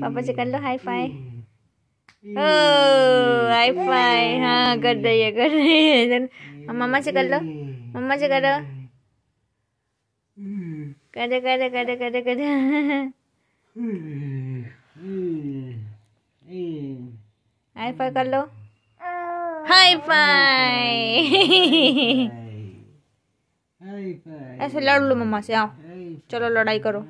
पापा से कर लो हाई फाई ओ हाई फाई हाँ कर रही है कर रही है मम्मा से कर लो मम्मा से करो करे करे करे करे करे हाई फाई कर लो हाई फाई ऐसे लड़ लो मम्मा से आओ चलो लड़ाई करो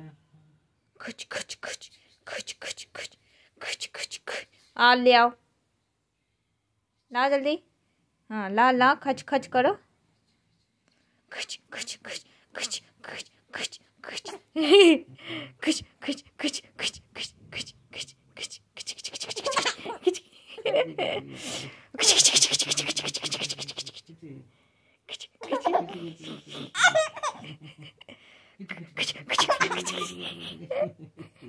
कुछ खच खच खच खच खच खच खच खच आ ले आओ ला जल्दी हाँ ला ला खच खच करो खच खच खच खच खच खच खच खच खच खच खच खच खच खच खच खच खच खच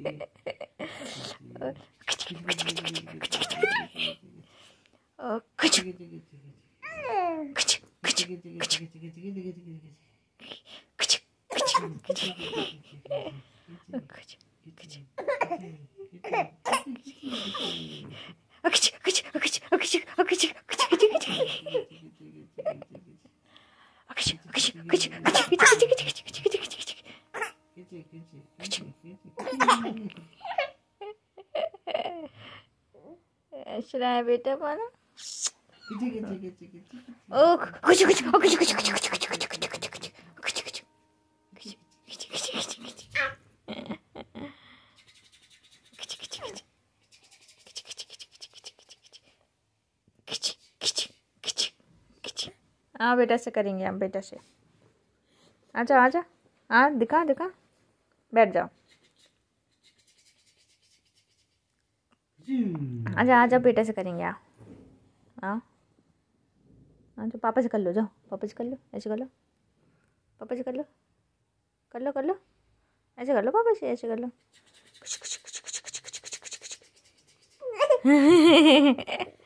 खच 그치 그치. 그치 그치. 그치 그치. 아 그치 그치 아 그치 아 그치 아 그치 그치 그치 그치 아 그치 그치 그치 그치 그치 그치 그치 그치 그치 그치 그치 should I have it up on हाँ बेटा से करेंगे हम बेटा से आजा आजा हाँ दिखा दिखा बैठ जाओ आजा आजा बेटा से करेंगे आप हाँ हाँ तो पापा से कर लो जाओ। पापा से कर लो ऐसे कर लो। पापा से कर लो। कर लो कर लो। ऐसे कर लो पापा से ऐसे कर लो।